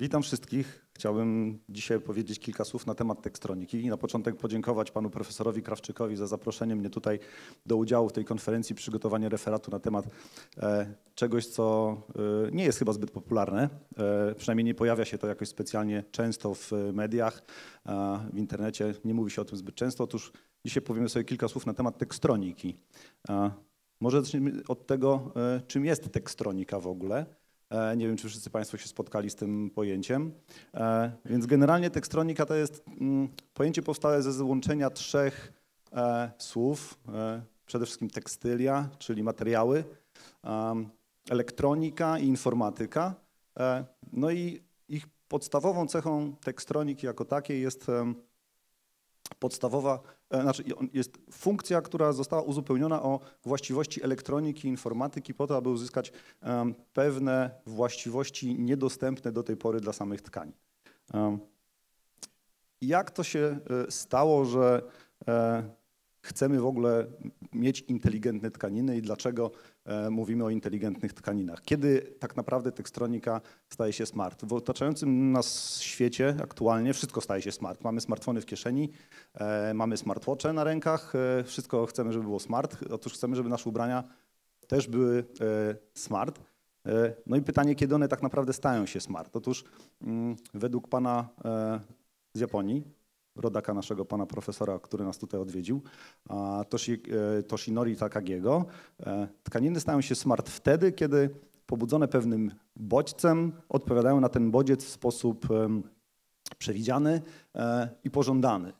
Witam wszystkich. Chciałbym dzisiaj powiedzieć kilka słów na temat tekstroniki na początek podziękować panu profesorowi Krawczykowi za zaproszenie mnie tutaj do udziału w tej konferencji, przygotowanie referatu na temat e, czegoś, co e, nie jest chyba zbyt popularne. E, przynajmniej nie pojawia się to jakoś specjalnie często w mediach, w internecie. Nie mówi się o tym zbyt często. Otóż dzisiaj powiemy sobie kilka słów na temat tekstroniki. Może zacznijmy od tego, czym jest tekstronika w ogóle. E, nie wiem, czy wszyscy Państwo się spotkali z tym pojęciem. E, więc generalnie tekstronika to jest mm, pojęcie powstałe ze złączenia trzech e, słów. Przede wszystkim tekstylia, czyli materiały, elektronika i informatyka. No i ich podstawową cechą tekstroniki jako takiej jest podstawowa, e, znaczy jest funkcja, która została uzupełniona o właściwości elektroniki informatyki po to, aby uzyskać pewne właściwości niedostępne do tej pory dla samych tkanin. Jak to się e, stało, że e, chcemy w ogóle mieć inteligentne tkaniny i dlaczego mówimy o inteligentnych tkaninach. Kiedy tak naprawdę tekstronika staje się smart? W otaczającym nas świecie aktualnie wszystko staje się smart. Mamy smartfony w kieszeni, e, mamy smartwatche na rękach, e, wszystko chcemy, żeby było smart. Otóż chcemy, żeby nasze ubrania też były smart. No i pytanie, kiedy one tak naprawdę stają się smart? Otóż mm, według pana z Japonii, rodaka naszego pana profesora, który nas tutaj odwiedził, e, Toshinori Takagiego. E, tkaniny stają się smart wtedy, kiedy pobudzone pewnym bodźcem odpowiadają na ten bodziec w sposób przewidziany e, i pożądany.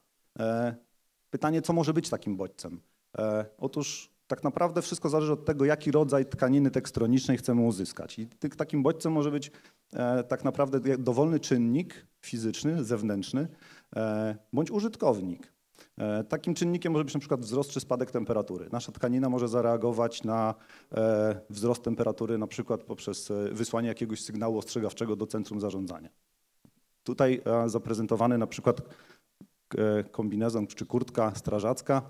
Pytanie, co może być takim bodźcem? Otóż tak naprawdę wszystko zależy od tego, jaki rodzaj tkaniny tekstronicznej chcemy uzyskać. I takim bodźcem może być tak naprawdę dowolny czynnik fizyczny, zewnętrzny, bądź użytkownik. E, takim czynnikiem może być na przykład wzrost czy spadek temperatury. Nasza tkanina może zareagować na e, wzrost temperatury na przykład poprzez wysłanie jakiegoś sygnału ostrzegawczego do centrum zarządzania. Tutaj zaprezentowany na przykład kombinezon czy kurtka strażacka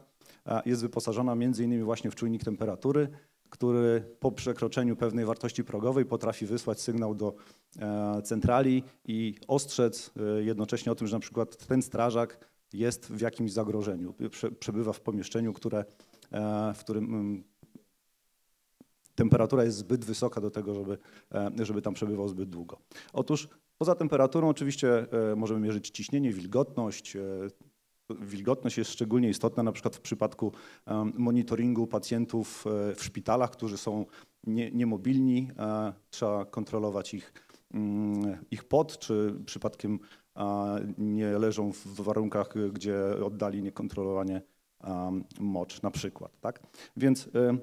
jest wyposażona między innymi właśnie w czujnik temperatury, który po przekroczeniu pewnej wartości progowej potrafi wysłać sygnał do e, centrali i ostrzec e, jednocześnie o tym, że na przykład ten strażak jest w jakimś zagrożeniu, przebywa w pomieszczeniu, które, e, w którym temperatura jest zbyt wysoka do tego, żeby, żeby tam przebywał zbyt długo. Otóż poza temperaturą oczywiście możemy mierzyć ciśnienie, wilgotność, Wilgotność jest szczególnie istotna na przykład w przypadku monitoringu pacjentów e, w szpitalach, którzy są nie, niemobilni. E, trzeba kontrolować ich, mm, ich pot, czy przypadkiem nie leżą w warunkach, gdzie oddali niekontrolowanie mocz na przykład. Tak? Więc e,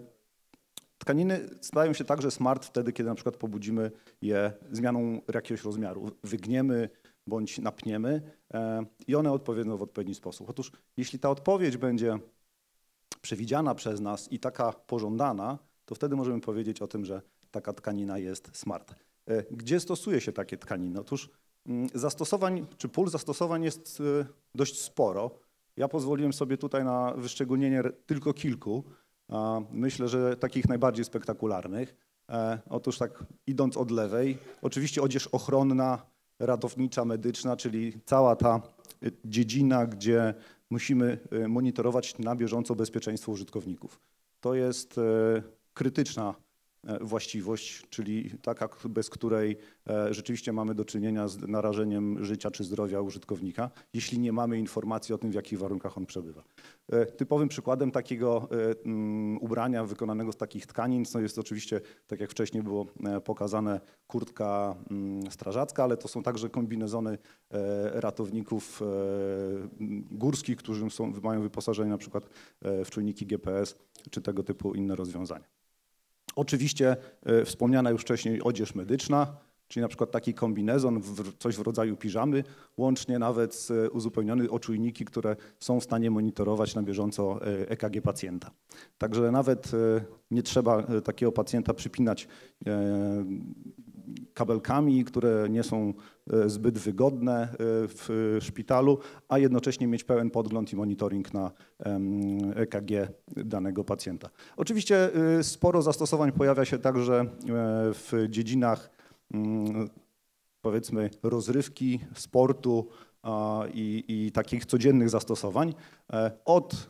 Tkaniny stają się także smart wtedy, kiedy na przykład pobudzimy je zmianą jakiegoś rozmiaru. Wygniemy bądź napniemy e, i one odpowiedzą w odpowiedni sposób. Otóż jeśli ta odpowiedź będzie przewidziana przez nas i taka pożądana, to wtedy możemy powiedzieć o tym, że taka tkanina jest smart. E, gdzie stosuje się takie tkaniny? Otóż mm, zastosowań, czy pól zastosowań jest e, dość sporo. Ja pozwoliłem sobie tutaj na wyszczególnienie tylko kilku. Myślę, że takich najbardziej spektakularnych. Otóż tak idąc od lewej, oczywiście odzież ochronna, ratownicza, medyczna, czyli cała ta y, dziedzina, gdzie musimy y, monitorować na bieżąco bezpieczeństwo użytkowników. To jest y, krytyczna właściwość, czyli taka, bez której e, rzeczywiście mamy do czynienia z narażeniem życia czy zdrowia użytkownika, jeśli nie mamy informacji o tym, w jakich warunkach on przebywa. E, typowym przykładem takiego mm, ubrania wykonanego z takich tkanin to jest oczywiście, tak jak wcześniej było pokazane, kurtka mm, strażacka, ale to są także kombinezony ratowników górskich, którzy są, mają wyposażenie na przykład w czujniki GPS czy tego typu inne rozwiązania. Oczywiście e, wspomniana już wcześniej odzież medyczna, czyli na przykład taki kombinezon, coś w rodzaju piżamy, łącznie nawet uzupełnione o czujniki, które są w stanie monitorować na bieżąco EKG e pacjenta. Także nawet e, nie trzeba takiego pacjenta przypinać kabelkami, które nie są e, zbyt wygodne e, w szpitalu, a jednocześnie mieć pełen podgląd i monitoring na EKG danego pacjenta. Oczywiście e, sporo zastosowań pojawia się także w dziedzinach mm, powiedzmy rozrywki, sportu i, i takich codziennych zastosowań, od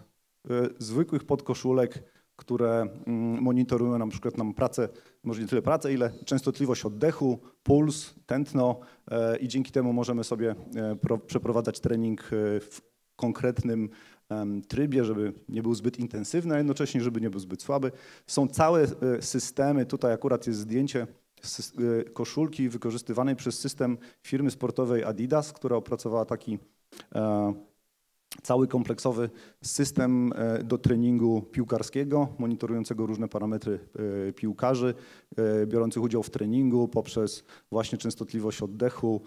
zwykłych podkoszulek, które mm, monitorują na przykład nam pracę, może nie tyle pracę, ile częstotliwość oddechu, puls, tętno i dzięki temu możemy sobie przeprowadzać trening w konkretnym trybie, żeby nie był zbyt intensywny, a jednocześnie, żeby nie był zbyt słaby. Są całe e, systemy, tutaj akurat jest zdjęcie e, koszulki wykorzystywanej przez system firmy sportowej Adidas, która opracowała taki e, cały kompleksowy system do treningu piłkarskiego, monitorującego różne parametry piłkarzy, biorących udział w treningu poprzez właśnie częstotliwość oddechu,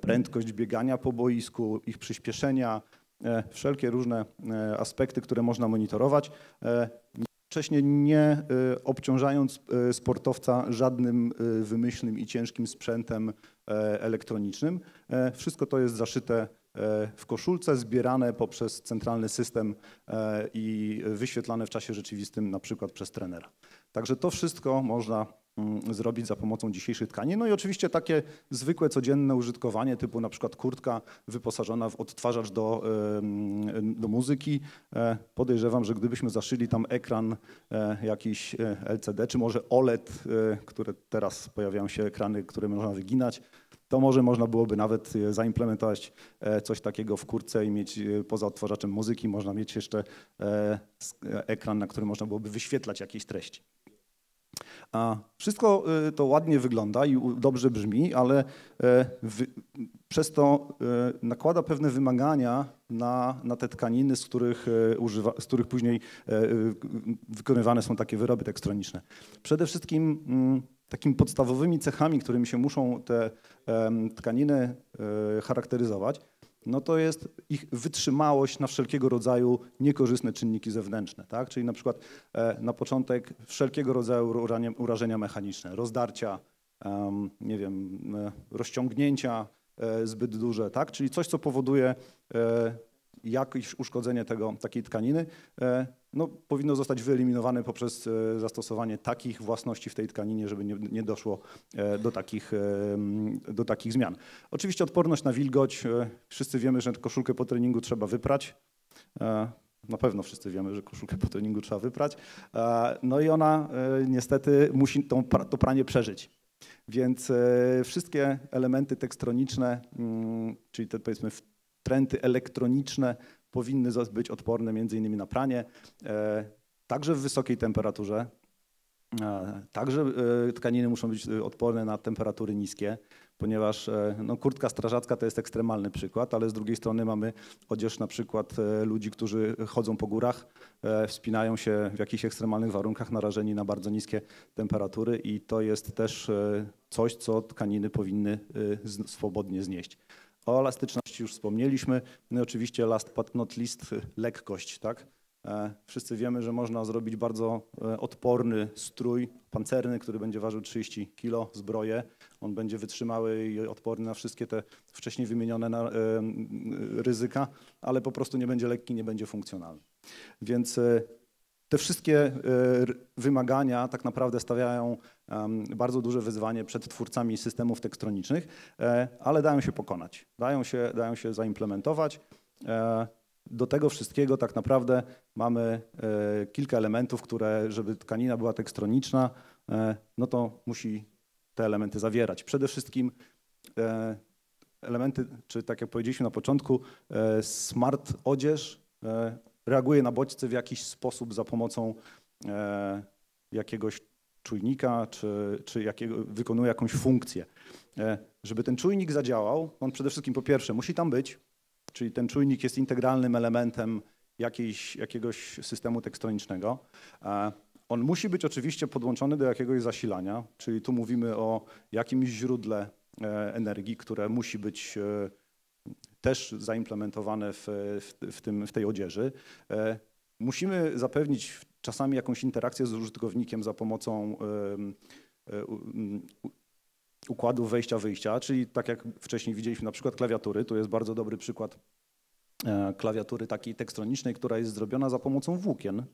prędkość biegania po boisku, ich przyspieszenia, E, wszelkie różne e, aspekty, które można monitorować, e, wcześniej nie obciążając sportowca żadnym wymyślnym i ciężkim sprzętem elektronicznym. Wszystko to jest zaszyte w koszulce, zbierane poprzez centralny system i wyświetlane w czasie rzeczywistym na przykład przez trenera. Także to wszystko można Mm, zrobić za pomocą dzisiejszych tkanin. No i oczywiście takie zwykłe, codzienne użytkowanie, typu na przykład kurtka wyposażona w odtwarzacz do, do muzyki. E, podejrzewam, że gdybyśmy zaszyli tam ekran e, jakiś e, LCD, czy może OLED, które teraz pojawiają się ekrany, które można wyginać, to może można byłoby nawet zaimplementować coś takiego w kurce i mieć poza odtwarzaczem muzyki, można mieć jeszcze ekran, na którym można byłoby wyświetlać jakieś treści. A wszystko to ładnie wygląda i dobrze brzmi, ale e, przez to e, nakłada pewne wymagania na, na te tkaniny, z których, e, używa, z których później wykonywane są takie wyroby tekstroniczne. Przede wszystkim mm, takimi podstawowymi cechami, którymi się muszą te tkaniny charakteryzować, no to jest ich wytrzymałość na wszelkiego rodzaju niekorzystne czynniki zewnętrzne. Tak? Czyli na przykład e, na początek wszelkiego rodzaju urażenia, mechaniczne, rozdarcia, nie wiem, e, rozciągnięcia e, zbyt duże, tak? czyli coś, co powoduje jakieś uszkodzenie tego, takiej tkaniny no, powinno zostać wyeliminowane poprzez e, zastosowanie takich własności w tej tkaninie, żeby nie, nie doszło e, do takich, e, do takich zmian. Oczywiście odporność na wilgoć. Wszyscy wiemy, że koszulkę po treningu trzeba wyprać. Na pewno wszyscy wiemy, że koszulkę po treningu trzeba wyprać. No i ona niestety musi tą, to pranie przeżyć. Więc wszystkie elementy tekstroniczne, mm, czyli te powiedzmy trendy elektroniczne powinny być odporne między innymi na pranie, e, także w wysokiej temperaturze. E, także e, tkaniny muszą być odporne na temperatury niskie, ponieważ no, kurtka strażacka to jest ekstremalny przykład, ale z drugiej strony mamy odzież na przykład ludzi, którzy chodzą po górach, wspinają się w jakichś ekstremalnych warunkach, narażeni na bardzo niskie temperatury i to jest też coś, co tkaniny powinny swobodnie znieść. O elastyczności już wspomnieliśmy. No i oczywiście last but not least lekkość, tak? E, wszyscy wiemy, że można zrobić bardzo e, odporny strój pancerny, który będzie ważył 30 kg, zbroję. On będzie wytrzymały i odporny na wszystkie te wcześniej wymienione e, ryzyka, ale po prostu nie będzie lekki, nie będzie funkcjonalny. Więc te wszystkie e, wymagania tak naprawdę stawiają bardzo duże wyzwanie przed twórcami systemów tekstronicznych, e, ale dają się pokonać, dają się, dają się zaimplementować. E, do tego wszystkiego tak naprawdę mamy kilka elementów, które, żeby tkanina była tekstroniczna, no to musi te elementy zawierać. Przede wszystkim elementy, czy tak jak powiedzieliśmy na początku, smart odzież reaguje na bodźce w jakiś sposób za pomocą e, jakiegoś czujnika, czy, czy jakiego, wykonuje jakąś funkcję. E, żeby ten czujnik zadziałał, on przede wszystkim po pierwsze musi tam być, czyli ten czujnik jest integralnym elementem jakiejś, jakiegoś systemu tekstonicznego. E, on musi być oczywiście podłączony do jakiegoś zasilania, czyli tu mówimy o jakimś źródle energii, które musi być też zaimplementowane w, w, w, tym, w tej odzieży. E, musimy zapewnić czasami jakąś interakcję z użytkownikiem za pomocą e, układu wejścia-wyjścia, czyli tak jak wcześniej widzieliśmy na przykład klawiatury, to jest bardzo dobry przykład e, klawiatury takiej tekstronicznej, która jest zrobiona za pomocą włókien.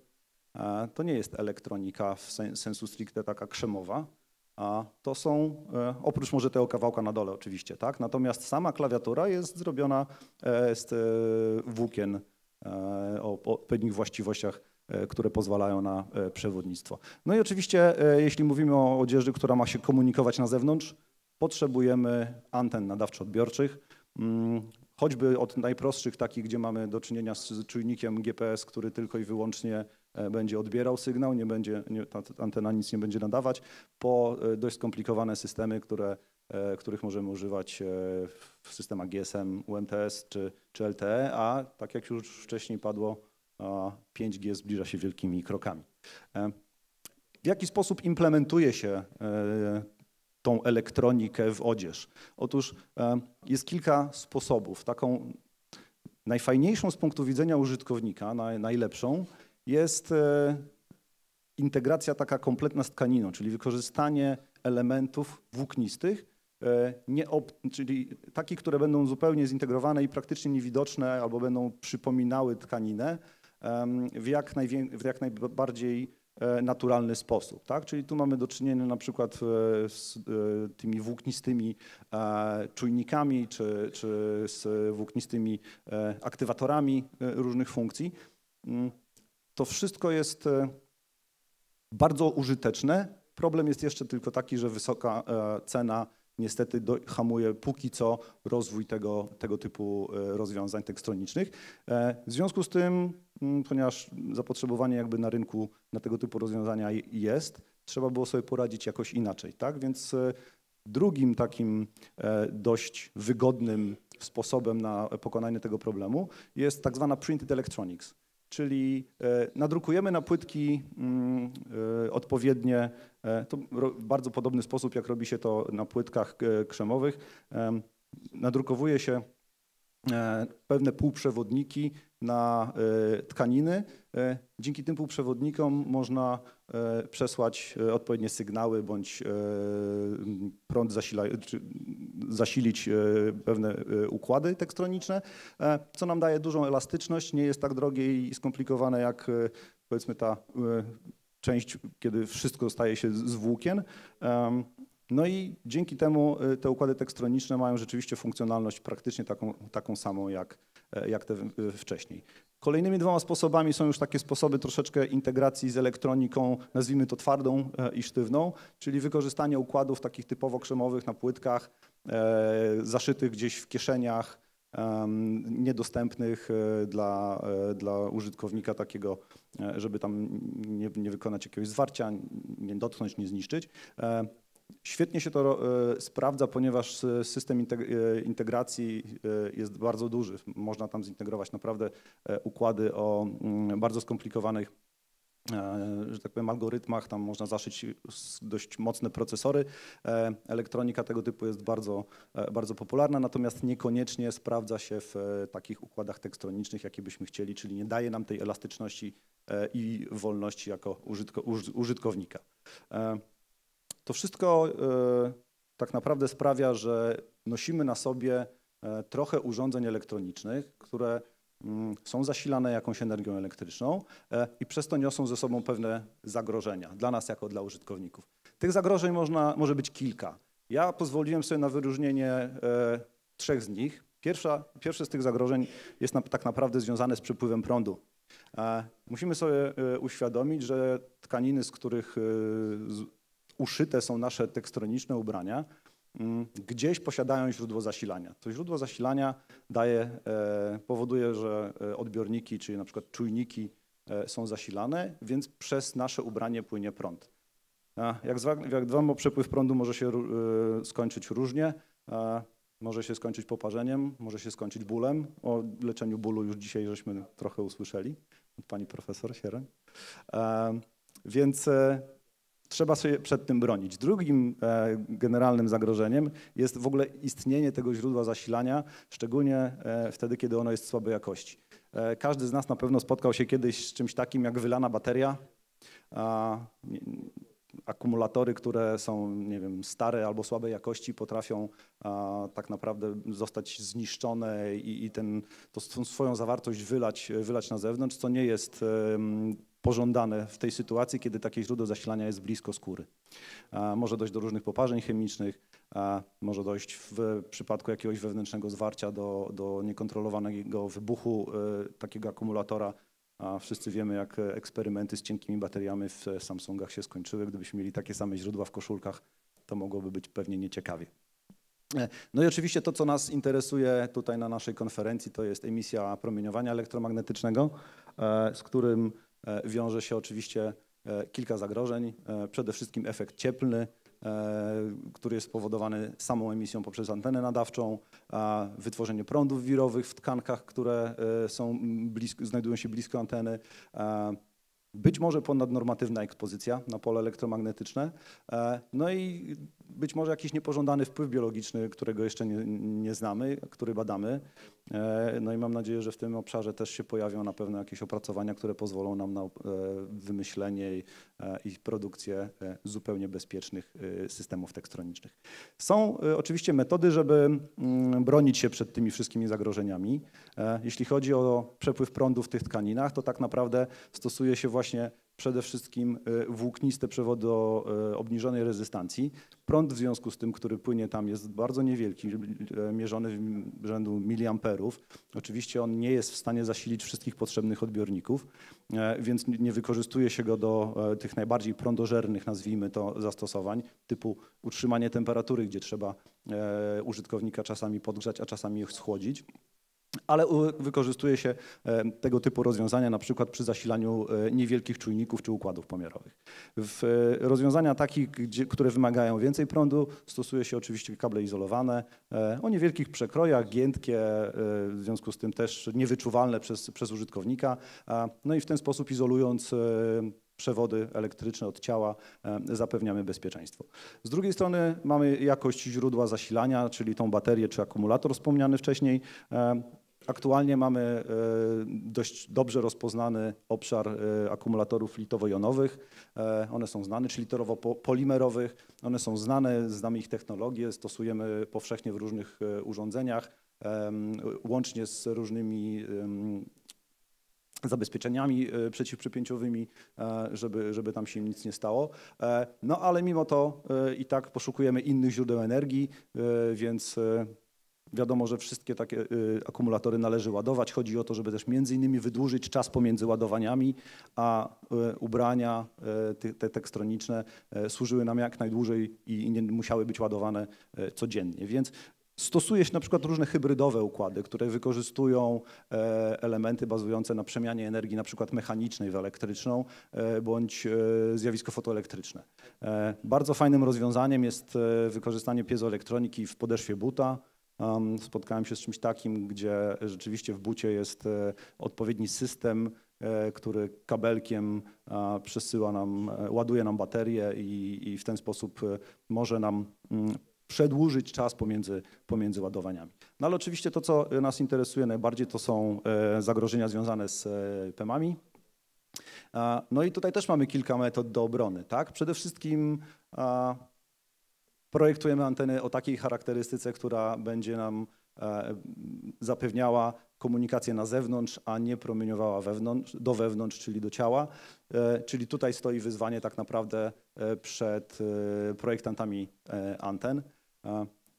To nie jest elektronika w sensu stricte taka krzemowa, to są, e, oprócz może tego kawałka na dole oczywiście, tak? Natomiast sama klawiatura jest zrobiona e, z e, włókien o odpowiednich właściwościach, które pozwalają na przewodnictwo. No i oczywiście, jeśli mówimy o odzieży, która ma się komunikować na zewnątrz, potrzebujemy anten nadawczo-odbiorczych, mm, choćby od najprostszych takich, gdzie mamy do czynienia z czujnikiem GPS, który tylko i wyłącznie będzie odbierał sygnał, nie będzie, nie, ta antena nic nie będzie nadawać, po e, dość skomplikowane systemy, które, e, których możemy używać w systemach GSM, UMTS czy, czy LTE, a tak jak już wcześniej padło, 5G zbliża się wielkimi krokami. W jaki sposób implementuje się tą elektronikę w odzież? Otóż jest kilka sposobów. Taką najfajniejszą z punktu widzenia użytkownika, najlepszą, jest e, integracja taka kompletna z tkaniną, czyli wykorzystanie elementów włóknistych, e, czyli takich, które będą zupełnie zintegrowane i praktycznie niewidoczne albo będą przypominały tkaninę w jak, w jak najbardziej e, naturalny sposób. Tak? Czyli tu mamy do czynienia na przykład z tymi włóknistymi czujnikami czy, czy z włóknistymi aktywatorami różnych funkcji. To wszystko jest e, bardzo użyteczne. Problem jest jeszcze tylko taki, że wysoka e, cena niestety hamuje póki co rozwój tego, tego typu e, rozwiązań tekstronicznych. W związku z tym, ponieważ zapotrzebowanie jakby na rynku na tego typu rozwiązania jest, trzeba było sobie poradzić jakoś inaczej. Tak? Więc drugim takim dość wygodnym sposobem na pokonanie tego problemu jest tak zwana printed electronics czyli e, nadrukujemy na płytki mm, e, odpowiednie, e, to w bardzo podobny sposób, jak robi się to na płytkach krzemowych. Nadrukowuje się pewne półprzewodniki na tkaniny. Dzięki tym półprzewodnikom można przesłać odpowiednie sygnały bądź prąd zasila, zasilić e, pewne e, układy tekstroniczne, e, co nam daje dużą elastyczność, nie jest tak drogie i skomplikowane jak powiedzmy ta część, kiedy wszystko staje się z włókien. No i dzięki temu te układy tekstroniczne mają rzeczywiście funkcjonalność praktycznie taką, taką samą jak, jak te wcześniej. Kolejnymi dwoma sposobami są już takie sposoby troszeczkę integracji z elektroniką, nazwijmy to twardą i sztywną, czyli wykorzystanie układów takich typowo krzemowych na płytkach, E, zaszytych gdzieś w kieszeniach, niedostępnych e, dla, e, dla użytkownika takiego, żeby tam nie, nie wykonać jakiegoś zwarcia, nie dotknąć, nie zniszczyć. Świetnie się to sprawdza, ponieważ system integracji jest bardzo duży. Można tam zintegrować naprawdę układy o mm, bardzo skomplikowanych E, że tak powiem, algorytmach, tam można zaszyć dość mocne procesory. E, elektronika tego typu jest bardzo, e, bardzo popularna, natomiast niekoniecznie sprawdza się w takich układach tekstronicznych, jakie byśmy chcieli, czyli nie daje nam tej elastyczności i wolności jako użytkownika. To wszystko tak naprawdę sprawia, że nosimy na sobie trochę urządzeń elektronicznych, które Mm, są zasilane jakąś energią elektryczną e, i przez to niosą ze sobą pewne zagrożenia dla nas jako dla użytkowników. Tych zagrożeń można, może być kilka. Ja pozwoliłem sobie na wyróżnienie e, trzech z nich. Pierwsza, pierwsze z tych zagrożeń jest tak naprawdę związane z przepływem prądu. E, musimy sobie uświadomić, że tkaniny, z których uszyte są nasze tekstroniczne ubrania, Mm, gdzieś posiadają źródło zasilania. To źródło zasilania daje, e, powoduje, że e, odbiorniki, czyli na przykład czujniki e, są zasilane, więc przez nasze ubranie płynie prąd. Jak, jak dbamy o przepływ prądu, może się skończyć różnie. Może się skończyć poparzeniem, może się skończyć bólem. O leczeniu bólu już dzisiaj żeśmy trochę usłyszeli od pani profesor Siereń. Więc trzeba się przed tym bronić. Drugim e, generalnym zagrożeniem jest w ogóle istnienie tego źródła zasilania, szczególnie e, wtedy, kiedy ono jest słabej jakości. E, każdy z nas na pewno spotkał się kiedyś z czymś takim jak wylana bateria. Akumulatory, które są, nie wiem, stare albo słabej jakości, potrafią a, tak naprawdę zostać zniszczone i, i ten, to, swoją zawartość wylać, wylać na zewnątrz, co nie jest pożądane w tej sytuacji, kiedy takie źródło zasilania jest blisko skóry. Może dojść do różnych poparzeń chemicznych, może dojść w przypadku jakiegoś wewnętrznego zwarcia do, do niekontrolowanego wybuchu takiego akumulatora. Wszyscy wiemy, jak eksperymenty z cienkimi bateriami w Samsungach się skończyły. Gdybyśmy mieli takie same źródła w koszulkach, to mogłoby być pewnie nieciekawie. E, no i oczywiście to, co nas interesuje tutaj na naszej konferencji, to jest emisja promieniowania elektromagnetycznego, e, z którym e, wiąże się oczywiście kilka zagrożeń. Przede wszystkim efekt cieplny, który jest spowodowany samą emisją poprzez antenę nadawczą, wytworzenie prądów wirowych w tkankach, które są blisko, znajdują się blisko anteny, być może ponadnormatywna ekspozycja na pole elektromagnetyczne, no i być może jakiś niepożądany wpływ biologiczny, którego jeszcze nie, nie, znamy, który badamy. E, no i mam nadzieję, że w tym obszarze też się pojawią na pewno jakieś opracowania, które pozwolą nam na e, wymyślenie i, e, i produkcję zupełnie bezpiecznych systemów tekstronicznych. Są oczywiście metody, żeby mm, bronić się przed tymi wszystkimi zagrożeniami. Jeśli chodzi o przepływ prądu w tych tkaninach, to tak naprawdę stosuje się właśnie przede wszystkim e, włókniste przewody o e, obniżonej rezystancji. Prąd w związku z tym, który płynie tam jest bardzo niewielki, e, mierzony w rzędu miliamperów. Oczywiście on nie jest w stanie zasilić wszystkich potrzebnych odbiorników, więc nie wykorzystuje się go do tych najbardziej prądożernych, nazwijmy to, zastosowań, typu utrzymanie temperatury, gdzie trzeba użytkownika czasami podgrzać, a czasami schłodzić ale wykorzystuje się e, tego typu rozwiązania na przykład przy zasilaniu e, niewielkich czujników czy układów pomiarowych. W e, rozwiązania takich, które wymagają więcej prądu, stosuje się oczywiście kable izolowane o niewielkich przekrojach, giętkie, w związku z tym też niewyczuwalne przez, przez użytkownika, no i w ten sposób izolując przewody elektryczne od ciała zapewniamy bezpieczeństwo. Z drugiej strony mamy jakość źródła zasilania, czyli tą baterię czy akumulator wspomniany wcześniej. Aktualnie mamy e, dość dobrze rozpoznany obszar e, akumulatorów litowo-jonowych. E, one są znane, czy literowo-polimerowych. One są znane, znamy ich technologię, stosujemy powszechnie w różnych urządzeniach, łącznie z różnymi zabezpieczeniami przeciwprzypięciowymi, żeby, żeby tam się nic nie stało. No ale mimo to i tak poszukujemy innych źródeł energii, więc Wiadomo, że wszystkie takie y, akumulatory należy ładować. Chodzi o to, żeby też między innymi wydłużyć czas pomiędzy ładowaniami, a y, ubrania y, te tekstroniczne służyły nam jak najdłużej i nie musiały być ładowane codziennie. Więc Stosuje się na przykład różne hybrydowe układy, które wykorzystują e, elementy bazujące na przemianie energii na przykład mechanicznej w elektryczną e, bądź e, zjawisko fotoelektryczne. Bardzo fajnym rozwiązaniem jest wykorzystanie piezoelektroniki w podeszwie buta, Spotkałem się z czymś takim, gdzie rzeczywiście w bucie jest e, odpowiedni system, e, który kabelkiem przesyła nam, e, ładuje nam baterię i, i w ten sposób może nam mm, przedłużyć czas pomiędzy, pomiędzy ładowaniami. No ale oczywiście to, co nas interesuje najbardziej, to są zagrożenia związane z PEM-ami. No i tutaj też mamy kilka metod do obrony. Tak? Przede wszystkim Projektujemy anteny o takiej charakterystyce, która będzie nam e, zapewniała komunikację na zewnątrz, a nie promieniowała wewnątrz, do wewnątrz, czyli do ciała. E, czyli tutaj stoi wyzwanie tak naprawdę e, przed projektantami anten.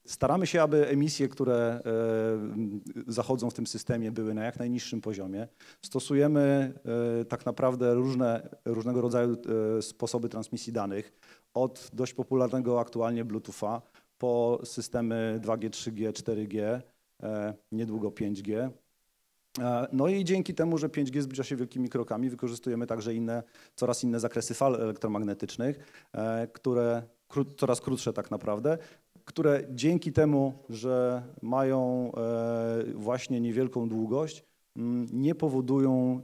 Staramy się, aby emisje, które zachodzą w tym systemie, były na jak najniższym poziomie. Stosujemy tak naprawdę różne, różnego rodzaju sposoby transmisji danych od dość popularnego aktualnie Bluetootha po systemy 2G, 3G, 4G, niedługo 5G. E, no i dzięki temu, że 5G zbliża się wielkimi krokami, wykorzystujemy także inne, coraz inne zakresy fal elektromagnetycznych, e, które coraz krótsze tak naprawdę, które dzięki temu, że mają e, właśnie niewielką długość, nie powodują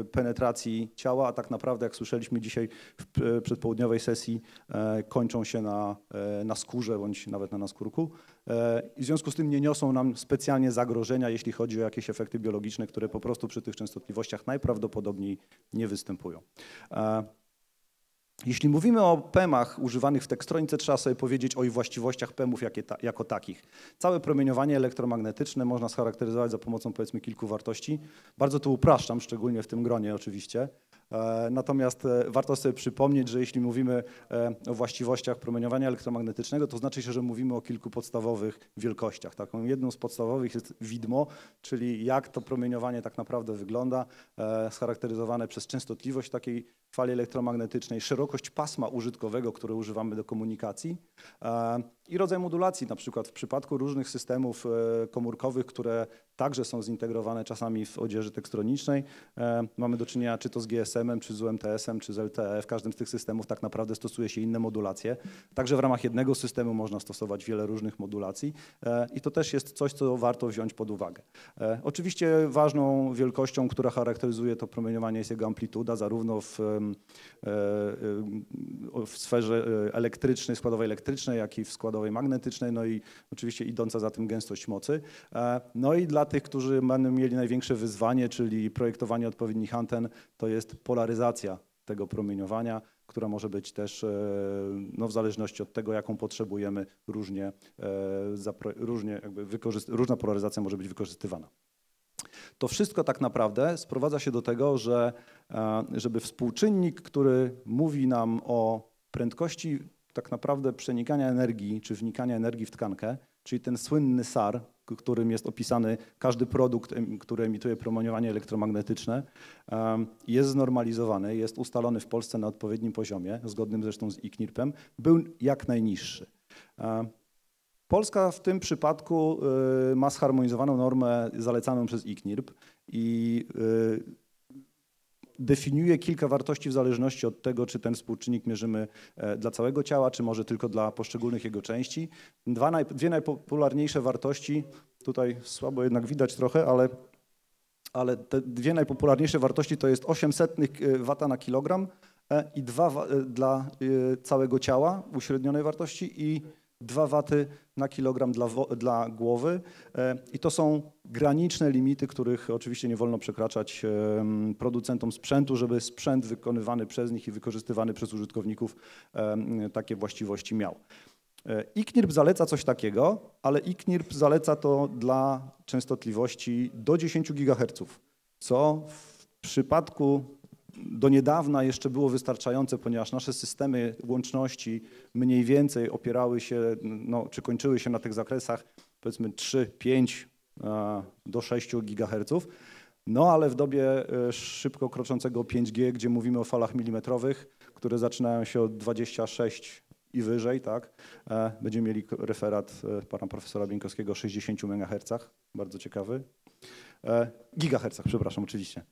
e, penetracji ciała, a tak naprawdę, jak słyszeliśmy dzisiaj w przedpołudniowej sesji, e, kończą się na, e, na skórze bądź nawet na naskórku. I w związku z tym nie niosą nam specjalnie zagrożenia, jeśli chodzi o jakieś efekty biologiczne, które po prostu przy tych częstotliwościach najprawdopodobniej nie występują. Jeśli mówimy o PEMach używanych w tekstronice, trzeba sobie powiedzieć o ich właściwościach PEMów jako takich. Całe promieniowanie elektromagnetyczne można scharakteryzować za pomocą powiedzmy kilku wartości. Bardzo to upraszczam, szczególnie w tym gronie oczywiście. E, natomiast e, warto sobie przypomnieć, że jeśli mówimy e, o właściwościach promieniowania elektromagnetycznego, to znaczy się, że mówimy o kilku podstawowych wielkościach. Taką jedną z podstawowych jest widmo, czyli jak to promieniowanie tak naprawdę wygląda, scharakteryzowane przez częstotliwość takiej fali elektromagnetycznej, szerokość pasma użytkowego, które używamy do komunikacji i rodzaj modulacji, na przykład w przypadku różnych systemów komórkowych, które także są zintegrowane czasami w odzieży tekstronicznej. Mamy do czynienia czy to z GSM, UTM-em, czy z UMTS-em, czy z LTE. W każdym z tych systemów tak naprawdę stosuje się inne modulacje. Także w ramach jednego systemu można stosować wiele różnych modulacji e, i to też jest coś, co warto wziąć pod uwagę. E, oczywiście ważną wielkością, która charakteryzuje to promieniowanie jest jego amplituda, zarówno w, e, w sferze elektrycznej, składowej elektrycznej, jak i w składowej magnetycznej, no i oczywiście idąca za tym gęstość mocy. No i dla tych, którzy będą mieli największe wyzwanie, czyli projektowanie odpowiednich anten, to jest polaryzacja tego promieniowania, która może być też e, no, w zależności od tego, jaką potrzebujemy, różnie, e, różnie różna polaryzacja może być wykorzystywana. To wszystko tak naprawdę sprowadza się do tego, że e, żeby współczynnik, który mówi nam o prędkości tak naprawdę przenikania energii czy wnikania energii w tkankę, czyli ten słynny SAR, którym jest opisany każdy produkt, który emituje promieniowanie elektromagnetyczne, jest znormalizowany, jest ustalony w Polsce na odpowiednim poziomie, zgodnym zresztą z ICNIRP-em, był jak najniższy. Polska w tym przypadku y, ma zharmonizowaną normę zalecaną przez ICNIRP i y, definiuje kilka wartości w zależności od tego, czy ten współczynnik mierzymy e, dla całego ciała, czy może tylko dla poszczególnych jego części. Dwa, dwie najpopularniejsze wartości, tutaj słabo jednak widać trochę, ale, ale te dwie najpopularniejsze wartości to jest 800 e, wata na kilogram e, i 2 dla całego ciała uśrednionej wartości i 2 waty na kilogram dla, dla głowy e, i to są graniczne limity, których oczywiście nie wolno przekraczać producentom sprzętu, żeby sprzęt wykonywany przez nich i wykorzystywany przez użytkowników takie właściwości miał. E, ICNIRP zaleca coś takiego, ale ICNIRP zaleca to dla częstotliwości do 10 GHz, co w przypadku do niedawna jeszcze było wystarczające, ponieważ nasze systemy łączności mniej więcej opierały się, no, czy kończyły się na tych zakresach powiedzmy 3, 5 do 6 GHz. No ale w dobie e, szybko kroczącego 5G, gdzie mówimy o falach milimetrowych, które zaczynają się od 26 i wyżej, tak, e, będziemy mieli referat e, pana profesora Bieńkowskiego o 60 MHz, bardzo ciekawy, gigahercach, przepraszam, oczywiście,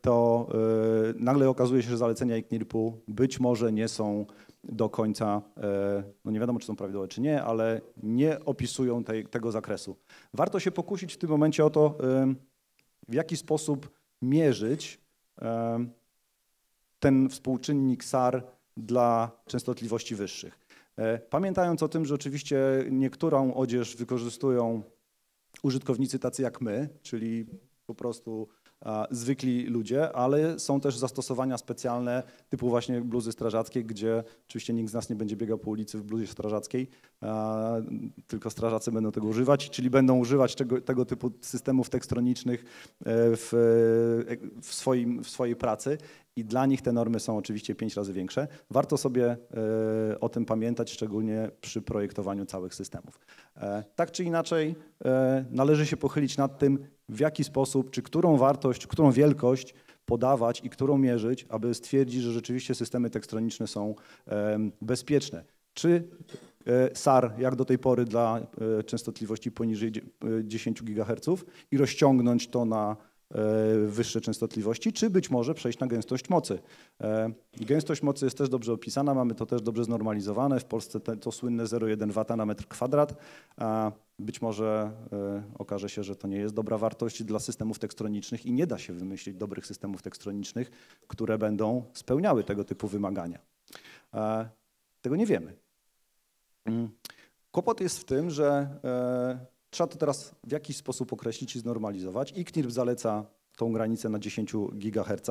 to e, nagle okazuje się, że zalecenia ICNIRP-u być może nie są do końca, e, no nie wiadomo, czy są prawidłowe, czy nie, ale nie opisują tej, tego zakresu. Warto się pokusić w tym momencie o to, w jaki sposób mierzyć ten współczynnik SAR dla częstotliwości wyższych. Pamiętając o tym, że oczywiście niektórą odzież wykorzystują użytkownicy tacy jak my, czyli po prostu zwykli ludzie, ale są też zastosowania specjalne typu właśnie bluzy strażackie, gdzie oczywiście nikt z nas nie będzie biegał po ulicy w bluzie strażackiej, tylko strażacy będą tego używać, czyli będą używać tego, tego typu systemów tekstronicznych e, w, e, w, swoim, w swojej pracy i dla nich te normy są oczywiście pięć razy większe. Warto sobie e, o tym pamiętać, szczególnie przy projektowaniu całych systemów. Tak czy inaczej, należy się pochylić nad tym, w jaki sposób, czy którą wartość, którą wielkość podawać i którą mierzyć, aby stwierdzić, że rzeczywiście systemy tekstroniczne są bezpieczne. Czy e, SAR, jak do tej pory dla e, częstotliwości poniżej 10 GHz i rozciągnąć to na E, wyższe częstotliwości, czy być może przejść na gęstość mocy. E, gęstość mocy jest też dobrze opisana, mamy to też dobrze znormalizowane. W Polsce to słynne 0,1 W na metr kwadrat. Być może e, okaże się, że to nie jest dobra wartość dla systemów tekstronicznych i nie da się wymyślić dobrych systemów tekstronicznych, które będą spełniały tego typu wymagania. Tego nie wiemy. Mm. Kłopot jest w tym, że Trzeba to teraz w jakiś sposób określić i znormalizować. ICNIRP zaleca tą granicę na 10 GHz,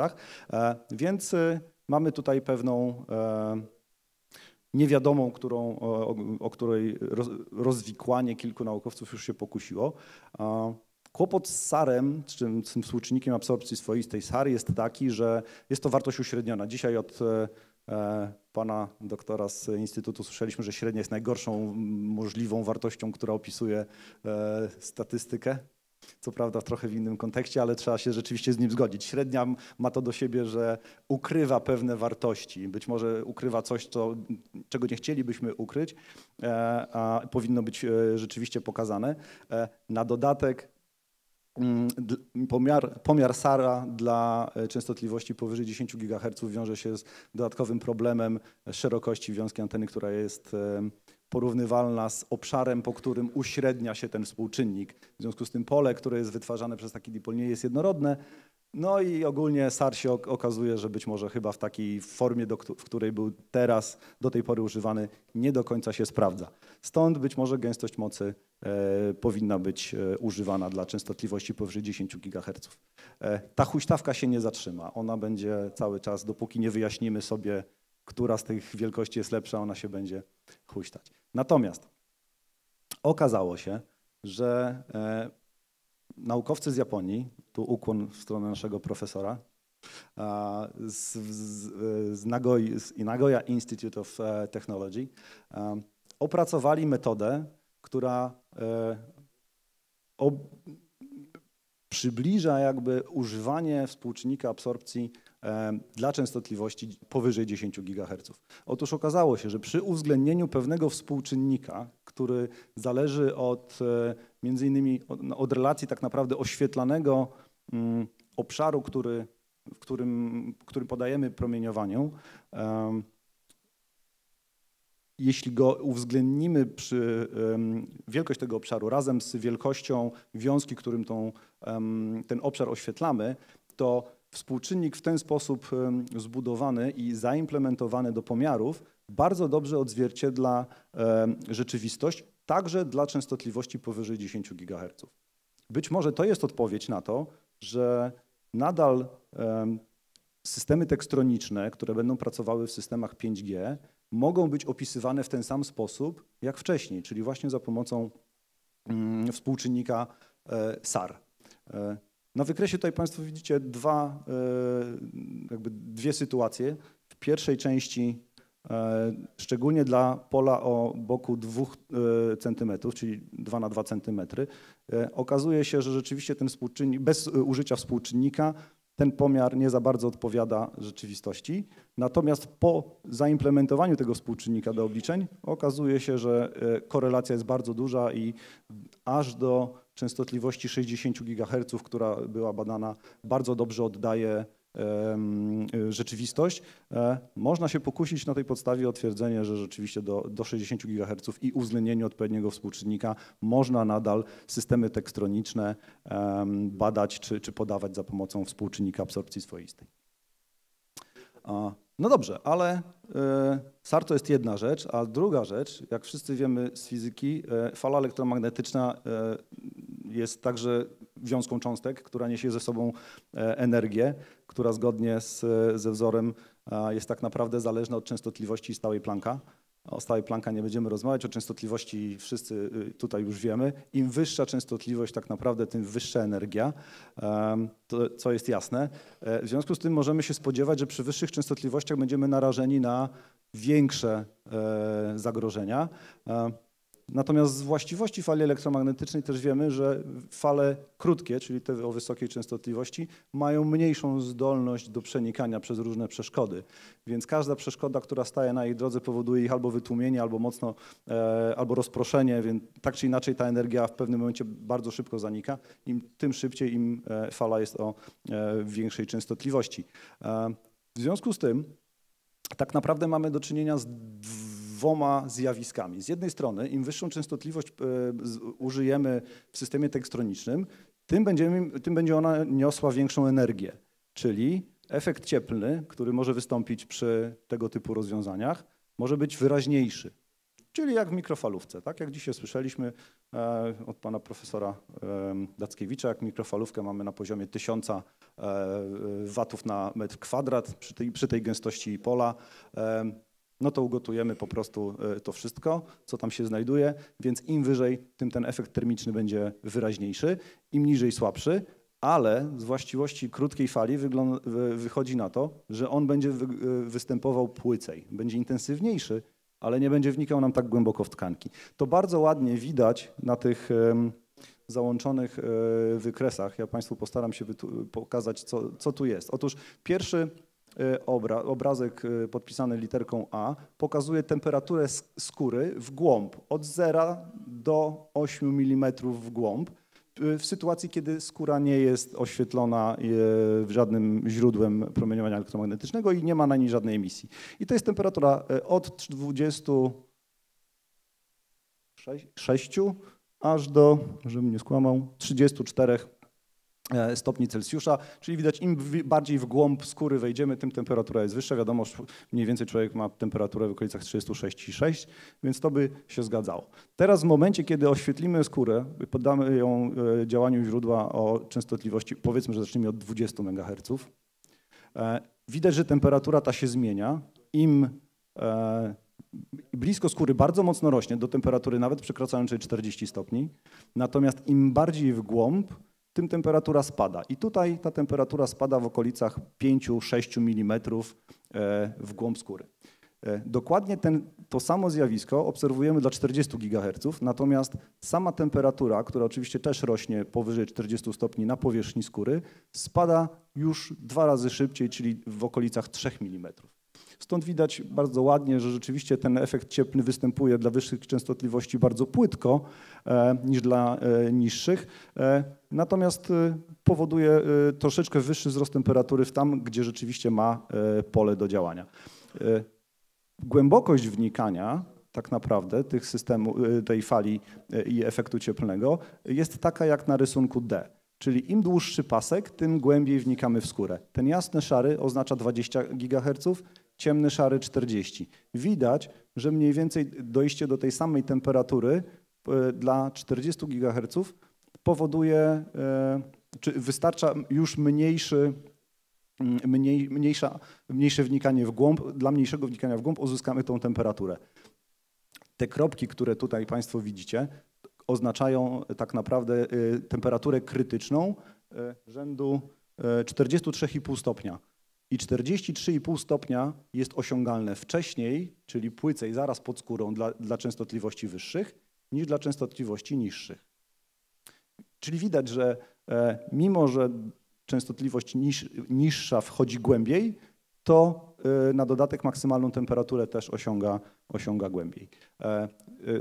e, więc e, mamy tutaj pewną e, niewiadomą, którą, o, o której rozwikłanie kilku naukowców już się pokusiło. Kłopot z SAR-em, z tym, współczynnikiem absorpcji swoistej SAR jest taki, że jest to wartość uśredniona. Dzisiaj od pana doktora z Instytutu słyszeliśmy, że średnia jest najgorszą możliwą wartością, która opisuje e, statystykę. Co prawda trochę w innym kontekście, ale trzeba się rzeczywiście z nim zgodzić. Średnia ma to do siebie, że ukrywa pewne wartości. Być może ukrywa coś, co, czego nie chcielibyśmy ukryć, e, a powinno być e, rzeczywiście pokazane. E, na dodatek Pomiar, pomiar SARA dla częstotliwości powyżej 10 GHz wiąże się z dodatkowym problemem szerokości wiązki anteny, która jest porównywalna z obszarem, po którym uśrednia się ten współczynnik. W związku z tym pole, które jest wytwarzane przez taki dipol nie jest jednorodne. No i ogólnie SAR się okazuje, że być może chyba w takiej formie, w której był teraz, do tej pory używany, nie do końca się sprawdza. Stąd być może gęstość mocy e, powinna być e, używana dla częstotliwości powyżej 10 GHz. E, ta huśtawka się nie zatrzyma. Ona będzie cały czas, dopóki nie wyjaśnimy sobie, która z tych wielkości jest lepsza, ona się będzie huśtać. Natomiast okazało się, że e, naukowcy z Japonii, tu ukłon w stronę naszego profesora, z, z, z, Nagoi, z Nagoya Institute of e, Technology, e, opracowali metodę, która przybliża jakby używanie współczynnika absorpcji dla częstotliwości powyżej 10 GHz. Otóż okazało się, że przy uwzględnieniu pewnego współczynnika, który zależy od e, między innymi od, no, od relacji tak naprawdę oświetlanego mm, obszaru, który, w którym, którym podajemy promieniowaniu, jeśli go uwzględnimy przy wielkość tego obszaru razem z wielkością wiązki, którym tą, ten obszar oświetlamy, to współczynnik w ten sposób zbudowany i zaimplementowany do pomiarów bardzo dobrze odzwierciedla rzeczywistość, także dla częstotliwości powyżej 10 GHz. Być może to jest odpowiedź na to, że nadal systemy tekstroniczne, które będą pracowały w systemach 5G, mogą być opisywane w ten sam sposób jak wcześniej, czyli właśnie za pomocą mm, współczynnika e, SAR. E, na wykresie tutaj Państwo widzicie dwa, e, jakby dwie sytuacje. W pierwszej części, szczególnie dla pola o boku 2 e, cm, czyli 2 na 2 cm, okazuje się, że rzeczywiście ten współczynnik, bez użycia współczynnika, ten pomiar nie za bardzo odpowiada rzeczywistości. Natomiast po zaimplementowaniu tego współczynnika do obliczeń okazuje się, że korelacja jest bardzo duża i aż do częstotliwości 60 GHz, która była badana, bardzo dobrze oddaje rzeczywistość. E, można się pokusić na tej podstawie o twierdzenie, że rzeczywiście do, do 60 GHz i uwzględnieniu odpowiedniego współczynnika można nadal systemy tekstroniczne badać czy, czy podawać za pomocą współczynnika absorpcji swoistej. No dobrze, ale e, SAR to jest jedna rzecz, a druga rzecz, jak wszyscy wiemy z fizyki, e, fala elektromagnetyczna jest także wiązką cząstek, która niesie ze sobą energię, która zgodnie z, ze wzorem jest tak naprawdę zależna od częstotliwości stałej Plancka. O stałej Plancka nie będziemy rozmawiać, o częstotliwości wszyscy y, tutaj już wiemy. Im wyższa częstotliwość, tak naprawdę, tym wyższa energia, to, co jest jasne. E, w związku z tym możemy się spodziewać, że przy wyższych częstotliwościach będziemy narażeni na większe e, zagrożenia. Natomiast z właściwości fali elektromagnetycznej też wiemy, że fale krótkie, czyli te o wysokiej częstotliwości, mają mniejszą zdolność do przenikania przez różne przeszkody. Więc każda przeszkoda, która staje na jej drodze, powoduje ich albo wytłumienie, albo mocno, e, albo rozproszenie, więc tak czy inaczej ta energia w pewnym momencie bardzo szybko zanika. Im tym szybciej, im e, fala jest o e, większej częstotliwości. E, w związku z tym tak naprawdę mamy do czynienia z dwoma zjawiskami. Z jednej strony, im wyższą częstotliwość e, użyjemy w systemie tekstronicznym, tym, będziemy, tym będzie ona niosła większą energię, czyli efekt cieplny, który może wystąpić przy tego typu rozwiązaniach, może być wyraźniejszy. Czyli jak w mikrofalówce, tak jak dzisiaj słyszeliśmy e, od pana profesora e, Dackiewicza, jak mikrofalówkę mamy na poziomie 1000 watów na metr kwadrat przy tej, przy tej gęstości pola, no to ugotujemy po prostu e, to wszystko, co tam się znajduje, więc im wyżej, tym ten efekt termiczny będzie wyraźniejszy, im niżej słabszy, ale z właściwości krótkiej fali wychodzi na to, że on będzie występował płycej, będzie intensywniejszy, ale nie będzie wnikał nam tak głęboko w tkanki. To bardzo ładnie widać na tych załączonych e, wykresach. Ja Państwu postaram się pokazać, co, co tu jest. Otóż pierwszy e, obra, obrazek e, podpisany literką A pokazuje temperaturę skóry w głąb od 0 do 8 mm w głąb w sytuacji, kiedy skóra nie jest oświetlona żadnym źródłem promieniowania elektromagnetycznego i nie ma na niej żadnej emisji. I to jest temperatura od 26 aż do, żebym nie skłamał, 34 e, stopni Celsjusza, czyli widać im bardziej w głąb skóry wejdziemy, tym temperatura jest wyższa. Wiadomo, że mniej więcej człowiek ma temperaturę w okolicach 36,6, więc to by się zgadzało. Teraz w momencie, kiedy oświetlimy skórę, poddamy ją e, działaniu źródła o częstotliwości, powiedzmy, że zacznijmy od 20 MHz, e, widać, że temperatura ta się zmienia. Im blisko skóry bardzo mocno rośnie do temperatury nawet przekraczającej 40 stopni, natomiast im bardziej w głąb, tym temperatura spada. I tutaj ta temperatura spada w okolicach 5-6 mm w głąb skóry. E, dokładnie ten, to samo zjawisko obserwujemy dla 40 GHz, natomiast sama temperatura, która oczywiście też rośnie powyżej 40 stopni na powierzchni skóry, spada już dwa razy szybciej, czyli w okolicach 3 mm. Stąd widać bardzo ładnie, że rzeczywiście ten efekt cieplny występuje dla wyższych częstotliwości bardzo płytko e, niż dla e, niższych. E, natomiast powoduje troszeczkę wyższy wzrost temperatury w tam, gdzie rzeczywiście ma pole do działania. Głębokość wnikania tak naprawdę tych systemu, tej fali i efektu cieplnego jest taka jak na rysunku D. Czyli im dłuższy pasek, tym głębiej wnikamy w skórę. Ten jasny szary oznacza 20 GHz, ciemny szary 40. Widać, że mniej więcej dojście do tej samej temperatury e, dla 40 GHz powoduje, e, czy wystarcza już mniejszy, mniej, mniejsza, mniejsze wnikanie w głąb, dla mniejszego wnikania w głąb uzyskamy tą temperaturę. Te kropki, które tutaj Państwo widzicie, oznaczają tak naprawdę e, temperaturę krytyczną rzędu 43,5 stopnia i 43,5 stopnia jest osiągalne wcześniej, czyli płycej zaraz pod skórą dla, dla częstotliwości wyższych, niż dla częstotliwości niższych. Czyli widać, że e, mimo, że częstotliwość niż, niższa wchodzi głębiej, to e, na dodatek maksymalną temperaturę też osiąga, osiąga głębiej. E, e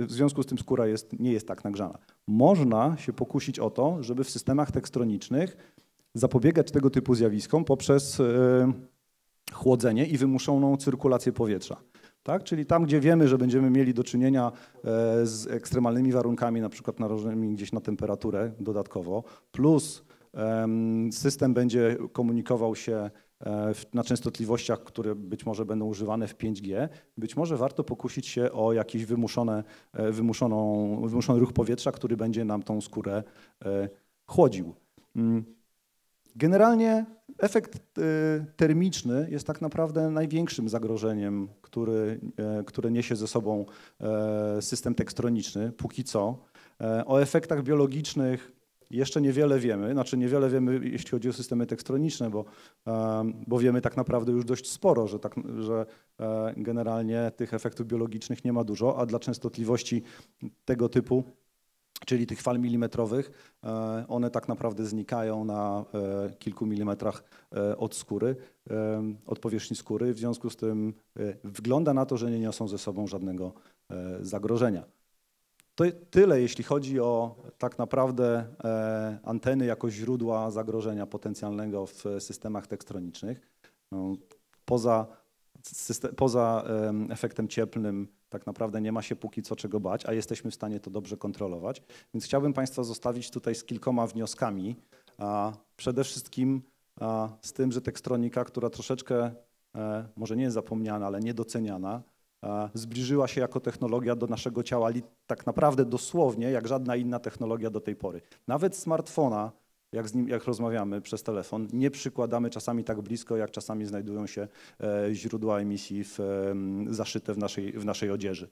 w związku z tym skóra jest, nie jest tak nagrzana. Można się pokusić o to, żeby w systemach tekstronicznych zapobiegać tego typu zjawiskom poprzez e, chłodzenie i wymuszoną cyrkulację powietrza. Tak? Czyli tam, gdzie wiemy, że będziemy mieli do czynienia e, z ekstremalnymi warunkami, na przykład narażonymi gdzieś na temperaturę dodatkowo, plus system będzie komunikował się e, na częstotliwościach, które być może będą używane w 5G, być może warto pokusić się o jakiś wymuszone, wymuszoną, wymuszony ruch powietrza, który będzie nam tą skórę chłodził. Generalnie efekt y, termiczny jest tak naprawdę największym zagrożeniem, który, e, które niesie ze sobą e, system tekstroniczny, póki co. E, o efektach biologicznych jeszcze niewiele wiemy, znaczy niewiele wiemy, jeśli chodzi o systemy tekstroniczne, bo, bo wiemy tak naprawdę już dość sporo, że, tak, że generalnie tych efektów biologicznych nie ma dużo, a dla częstotliwości tego typu czyli tych fal milimetrowych, e, one tak naprawdę znikają na e, kilku milimetrach e, od skóry, od powierzchni skóry. W związku z tym wygląda na to, że nie niosą ze sobą żadnego zagrożenia. To tyle, jeśli chodzi o tak naprawdę anteny jako źródła zagrożenia potencjalnego w systemach tekstronicznych. No, poza, poza efektem cieplnym tak naprawdę nie ma się póki co czego bać, a jesteśmy w stanie to dobrze kontrolować. Więc chciałbym Państwa zostawić tutaj z kilkoma wnioskami. Przede wszystkim z tym, że tekstronika, która troszeczkę e, może nie jest zapomniana, ale niedoceniana, zbliżyła się jako technologia do naszego ciała tak naprawdę dosłownie jak żadna inna technologia do tej pory. Nawet smartfona jak, z nim, jak rozmawiamy przez telefon, nie przykładamy czasami tak blisko, jak czasami znajdują się e, źródła emisji w, zaszyte w naszej, w naszej odzieży.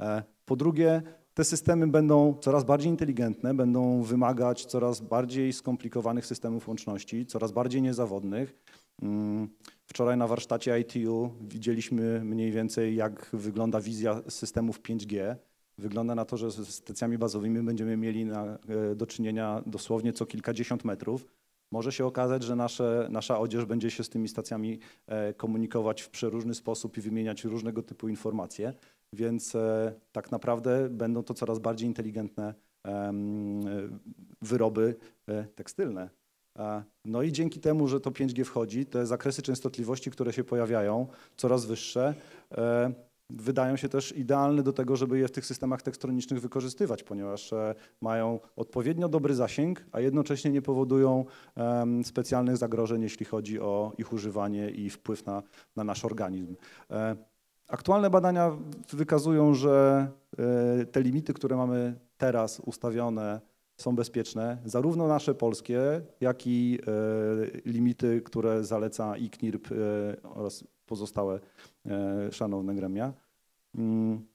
E, po drugie, te systemy będą coraz bardziej inteligentne, będą wymagać coraz bardziej skomplikowanych systemów łączności, coraz bardziej niezawodnych. Mm, wczoraj na warsztacie ITU widzieliśmy mniej więcej, jak wygląda wizja systemów 5G. Wygląda na to, że z stacjami bazowymi będziemy mieli na, e, do czynienia dosłownie co kilkadziesiąt metrów. Może się okazać, że nasze, nasza odzież będzie się z tymi stacjami e, komunikować w przeróżny sposób i wymieniać różnego typu informacje, więc e, tak naprawdę będą to coraz bardziej inteligentne wyroby tekstylne. No i dzięki temu, że to 5G wchodzi, te zakresy częstotliwości, które się pojawiają, coraz wyższe, wydają się też idealne do tego, żeby je w tych systemach tekstronicznych wykorzystywać, ponieważ e, mają odpowiednio dobry zasięg, a jednocześnie nie powodują specjalnych zagrożeń, jeśli chodzi o ich używanie i wpływ na, na nasz organizm. E, aktualne badania wykazują, że e, te limity, które mamy teraz ustawione, są bezpieczne, zarówno nasze polskie, jak i limity, które zaleca ICNIRP oraz pozostałe e, szanowne gremia. Mm.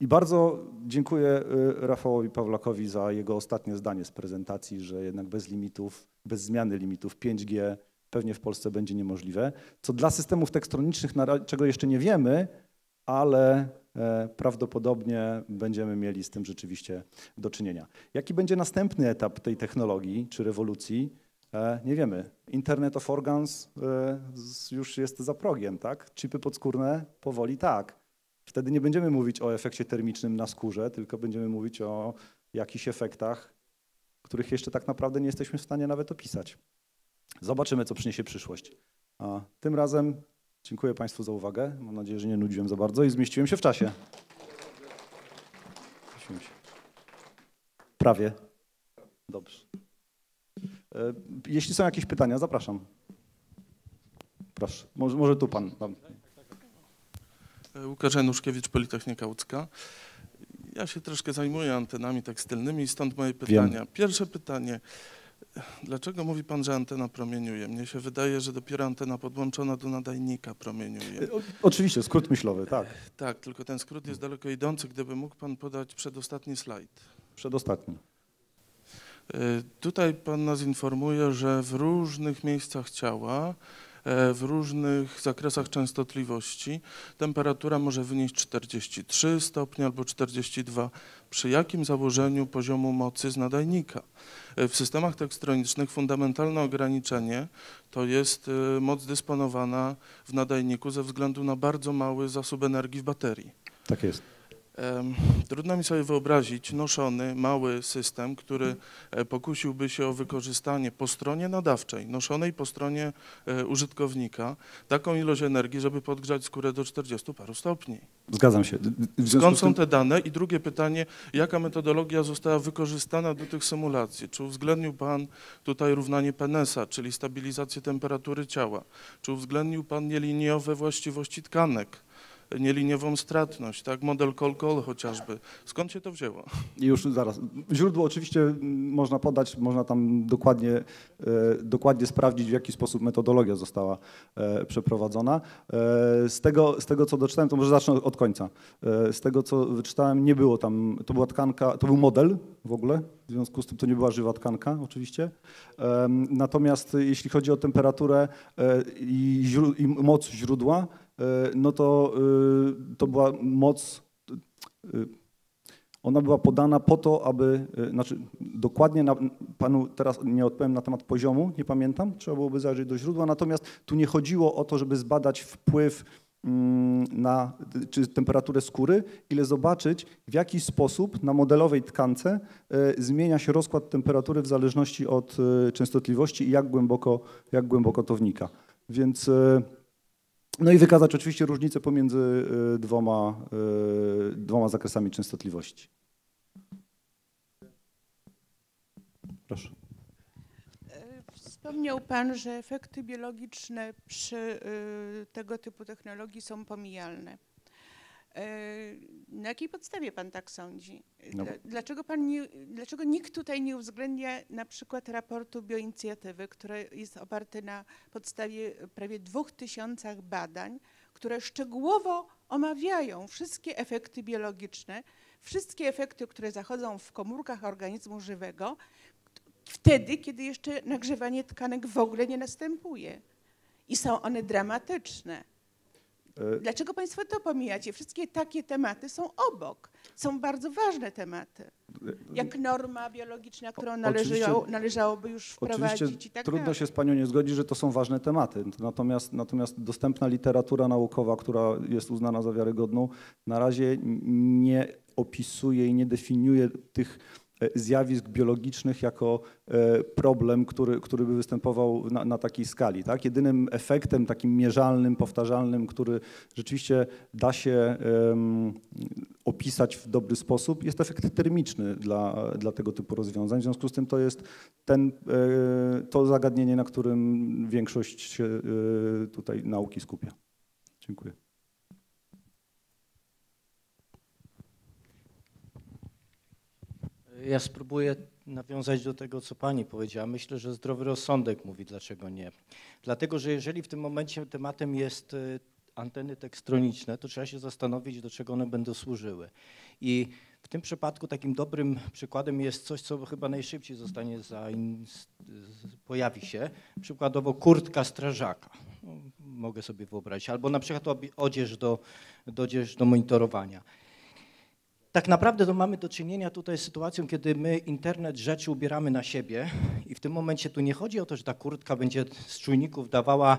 I bardzo dziękuję e, Rafałowi Pawlakowi za jego ostatnie zdanie z prezentacji, że jednak bez limitów, bez zmiany limitów 5G pewnie w Polsce będzie niemożliwe, co dla systemów tekstronicznych, czego jeszcze nie wiemy, ale e, prawdopodobnie będziemy mieli z tym rzeczywiście do czynienia. Jaki będzie następny etap tej technologii czy rewolucji? E, nie wiemy. Internet of Organs e, już jest za progiem, tak? Chipy podskórne powoli tak. Wtedy nie będziemy mówić o efekcie termicznym na skórze, tylko będziemy mówić o jakichś efektach, których jeszcze tak naprawdę nie jesteśmy w stanie nawet opisać. Zobaczymy, co przyniesie przyszłość. A tym razem dziękuję Państwu za uwagę. Mam nadzieję, że nie nudziłem za bardzo i zmieściłem się w czasie. Prawie. Dobrze. E, jeśli są jakieś pytania, zapraszam. Proszę, może, może tu pan. E, Łukasz Januszkiewicz, Politechnika Łódzka. Ja się troszkę zajmuję antenami tekstylnymi, stąd moje pytania. Wiem. Pierwsze pytanie. Dlaczego mówi pan, że antena promieniuje? Mnie się wydaje, że dopiero antena podłączona do nadajnika promieniuje. E, o, oczywiście, skrót myślowy, tak. Tak, tylko ten skrót jest daleko idący. Gdyby mógł pan podać przedostatni slajd. Przedostatni. E, tutaj Pan nas informuje, że w różnych miejscach ciała, e, w różnych zakresach częstotliwości temperatura może wynieść 43 stopnie albo 42. Przy jakim założeniu poziomu mocy z nadajnika? E, w systemach tekstronicznych fundamentalne ograniczenie to jest moc dysponowana w nadajniku ze względu na bardzo mały zasób energii w baterii. Tak jest. Trudno mi sobie wyobrazić noszony mały system, który e, pokusiłby się o wykorzystanie po stronie nadawczej, noszonej po stronie e, użytkownika, taką ilość energii, żeby podgrzać skórę do 40 paru stopni. Zgadzam się. Skąd są te dane? I drugie pytanie, jaka metodologia została wykorzystana do tych symulacji? Czy uwzględnił Pan tutaj równanie Penesa, czyli stabilizację temperatury ciała? Czy uwzględnił Pan nieliniowe właściwości tkanek? Nieliniową stratność, tak? Model call-call chociażby. Skąd się to wzięło? Już zaraz. Źródło oczywiście można podać, można tam dokładnie, e, dokładnie sprawdzić, w jaki sposób metodologia została e, przeprowadzona. E, z tego, z tego, co doczytałem, to może zacznę od końca. Z tego, co wyczytałem, nie było tam, to była tkanka, to był model w ogóle, w związku z tym to nie była żywa tkanka oczywiście. Natomiast jeśli chodzi o temperaturę i, i moc źródła, no to, e, to była moc, e, ona była podana po to, aby, znaczy dokładnie na, panu teraz nie odpowiem na temat poziomu, nie pamiętam, trzeba byłoby zajrzeć do źródła, natomiast tu nie chodziło o to, żeby zbadać wpływ mm, na czy temperaturę skóry, ile zobaczyć, w jaki sposób na modelowej tkance zmienia się rozkład temperatury w zależności od częstotliwości i jak głęboko, jak głęboko to wnika. Więc no i wykazać oczywiście różnicę pomiędzy y, dwoma, y, dwoma zakresami częstotliwości. Proszę. Wspomniał Pan, że efekty biologiczne przy y, tego typu technologii są pomijalne. Na jakiej podstawie pan tak sądzi? No. Dla- Dlaczego, pan nie, dlaczego nikt tutaj nie uwzględnia na przykład raportu bioinicjatywy, który jest oparty na podstawie prawie dwóch tysiącach badań, które szczegółowo omawiają wszystkie efekty biologiczne, wszystkie efekty, które zachodzą w komórkach organizmu żywego, wtedy, kiedy jeszcze nagrzewanie tkanek w ogóle nie następuje. I są one dramatyczne. E, Dlaczego Państwo to pomijacie? Wszystkie takie tematy są obok. Są bardzo ważne tematy. Jak norma biologiczna, którą należało, należałoby już wprowadzić Oczywiście i tak trudno dalej. się z Panią nie zgodzić, że to są ważne tematy. Natomiast, natomiast dostępna literatura naukowa, która jest uznana za wiarygodną, na razie nie opisuje i nie definiuje tych zjawisk biologicznych jako e, problem, który, który by występował na, na takiej skali. Tak? Jedynym efektem takim mierzalnym, powtarzalnym, który rzeczywiście da się em, opisać w dobry sposób, jest efekt termiczny dla, dla tego typu rozwiązań. W związku z tym to jest ten, e, to zagadnienie, na którym większość e, tutaj nauki skupia. Dziękuję. Ja spróbuję nawiązać do tego, co pani powiedziała. Myślę, że zdrowy rozsądek mówi, dlaczego nie. Dlatego, że jeżeli w tym momencie tematem jest y, anteny tekstroniczne, to trzeba się zastanowić, do czego one będą służyły. I w tym przypadku takim dobrym przykładem jest coś, co chyba najszybciej zostanie pojawi się. Przykładowo kurtka strażaka. No, mogę sobie wyobrazić. Albo na przykład odzież do, do, odzież do monitorowania. Tak naprawdę to mamy do czynienia tutaj z sytuacją, kiedy my internet rzeczy ubieramy na siebie i w tym momencie tu nie chodzi o to, że ta kurtka będzie z czujników dawała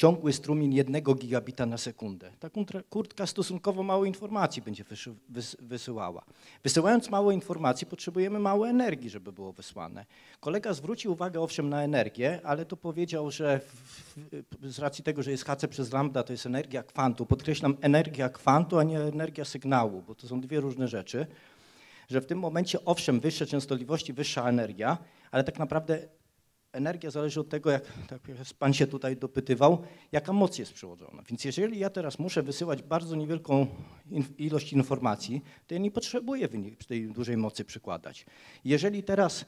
ciągły strumień jednego gigabita na sekundę. Ta kurtka stosunkowo mało informacji będzie wysyłała. Wysyłając mało informacji potrzebujemy mało energii, żeby było wysłane. Kolega zwrócił uwagę owszem na energię, ale to powiedział, że z racji tego, że jest HC przez lambda, to jest energia kwantu. Podkreślam energia kwantu, a nie energia sygnału, bo to są dwie różne rzeczy. Że w tym momencie owszem wyższe częstotliwości, wyższa energia, ale tak naprawdę energia zależy od tego, jak tak jak pan się tutaj dopytywał, jaka moc jest przyłożona. Więc jeżeli ja teraz muszę wysyłać bardzo niewielką ilość informacji, to ja nie potrzebuję tej dużej mocy przykładać. Jeżeli teraz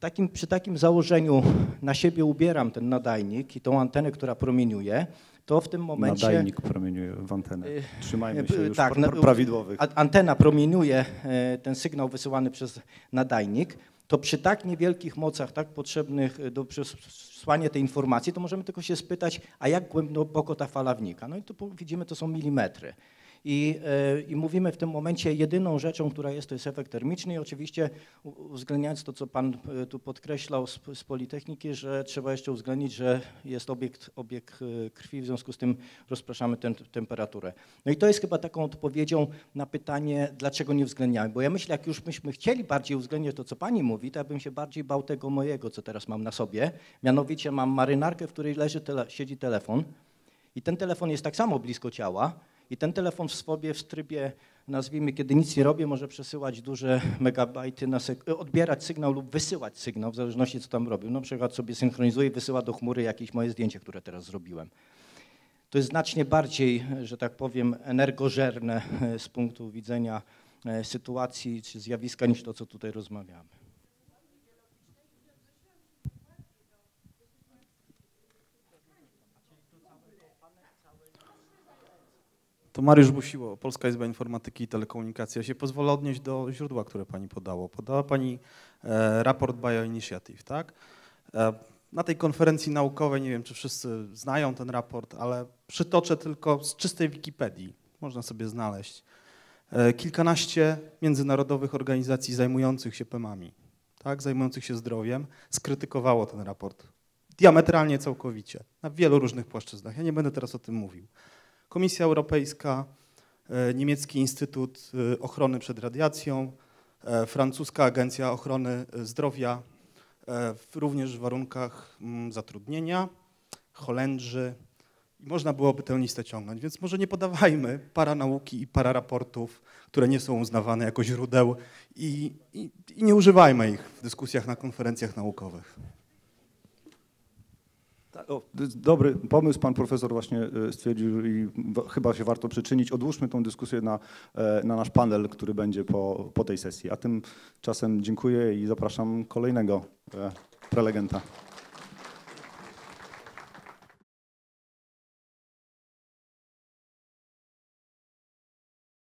takim, przy takim założeniu na siebie ubieram ten nadajnik i tą antenę, która promieniuje, to w tym momencie... Nadajnik promieniuje w antenę. Y, Trzymajmy się y, już tak, pra- na- prawidłowych. Antena promieniuje e, ten sygnał wysyłany przez nadajnik, to przy tak niewielkich mocach, tak potrzebnych e, do przesłania tej informacji, to możemy tylko się spytać, a jak głęboko ta fala wnika? No i tu widzimy, to są milimetry. I, e, I mówimy w tym momencie, jedyną rzeczą, która jest, to jest efekt termiczny i oczywiście uwzględniając to, co Pan e, tu podkreślał z, z Politechniki, że trzeba jeszcze uwzględnić, że jest obiekt, obieg e, krwi, w związku z tym rozpraszamy tę temperaturę. No i to jest chyba taką odpowiedzią na pytanie, dlaczego nie uwzględniamy. Bo ja myślę, jak już myśmy chcieli bardziej uwzględniać to, co Pani mówi, to ja bym się bardziej bał tego mojego, co teraz mam na sobie. Mianowicie mam marynarkę, w której leży tele, siedzi telefon i ten telefon jest tak samo blisko ciała i ten telefon w sobie w trybie, nazwijmy, kiedy nic nie robię, może przesyłać duże megabajty, na sek- odbierać sygnał lub wysyłać sygnał, w zależności co tam robił. Na przykład sobie synchronizuje i wysyła do chmury jakieś moje zdjęcie, które teraz zrobiłem. To jest znacznie bardziej, że tak powiem, energożerne e, z punktu widzenia e, sytuacji czy zjawiska niż to, co tutaj rozmawiamy. To Mariusz Busiło, Polska Izba Informatyki i Telekomunikacji. Ja się pozwolę odnieść do źródła, które Pani podało. Podała Pani e, raport Bioinitiative, tak? E, na tej konferencji naukowej, nie wiem czy wszyscy znają ten raport, ale przytoczę tylko z czystej Wikipedii, można sobie znaleźć. E, kilkanaście międzynarodowych organizacji zajmujących się PEM-ami, tak, zajmujących się zdrowiem, skrytykowało ten raport diametralnie całkowicie, na wielu różnych płaszczyznach. Ja nie będę teraz o tym mówił. Komisja Europejska, e, Niemiecki Instytut e, Ochrony przed Radiacją, e, francuska Agencja Ochrony Zdrowia, również w warunkach mm, zatrudnienia, Holendrzy. Można byłoby tę listę ciągnąć, więc może nie podawajmy para nauki i para raportów, które nie są uznawane jako źródeł i, i, i nie używajmy ich w dyskusjach na konferencjach naukowych. Tak, O, dobry pomysł, pan profesor właśnie e, stwierdził i chyba się warto przyczynić. Odłóżmy tą dyskusję na, e, na nasz panel, który będzie po, po tej sesji. A tymczasem dziękuję i zapraszam kolejnego e, prelegenta.